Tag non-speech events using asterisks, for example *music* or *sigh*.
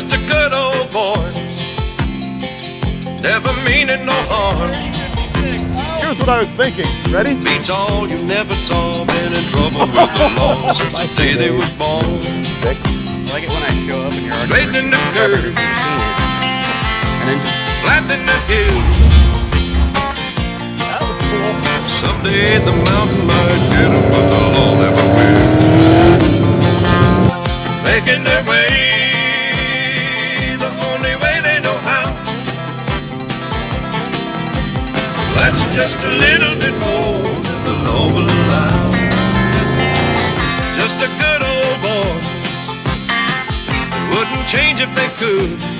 just a good old boy, never meaning no harm. Here's what I was thinking. Ready? Beats all you never saw. Been in trouble with the *laughs* law since the day they was born. Six. I like it when I show up and you're already straightening the curves, and then flattening the hills. Someday the mountain might get them, but the law never will. Making their way. That's just a little bit more than the law will allow. Just a good old boy. They wouldn't change if they could.